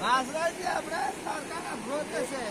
ભાષરાજી આપણે સરકાર અઘરો છે.